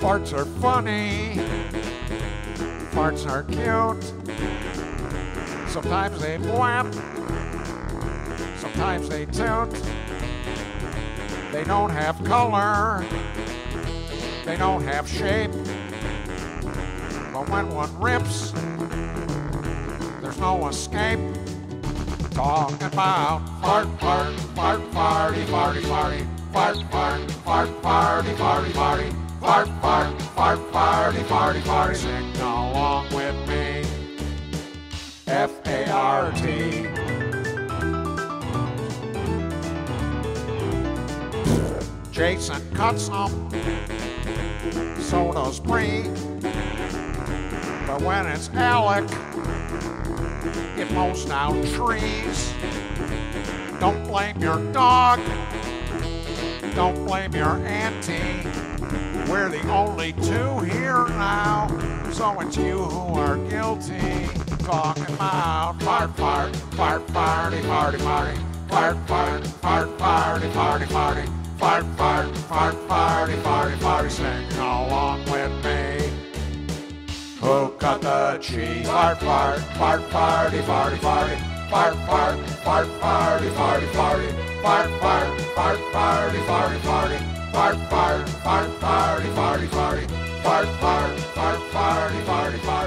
Farts are funny. Farts are cute. Sometimes they blap. Sometimes they toot. They don't have color. They don't have shape. But when one rips, there's no escape. Talking about fart, fart, fart, farty, farty, farty, fart, fart, fart, farty, farty, farty, fart, fart, fart, farty, farty, farty. Sing along with me. F A R T. Jason cuts them, so does Bree. But when it's Alec, it mows down trees. Don't blame your dog, don't blame your auntie. We're the only two here now, so it's you who are guilty. Talking about fart, fart, fart, farty, farty, farty, fart, fart, fart, farty, farty, farty, fart, fart, fart, farty, farty, farty. Sing cut the cheese? Fart, fart, fart, farty, farty, farty, fart, fart, fart, farty, farty, farty, fart, fart, fart, farty, farty, farty, fart, fart, fart, farty, farty, farty, fart, fart, fart, farty, farty, farty, fart.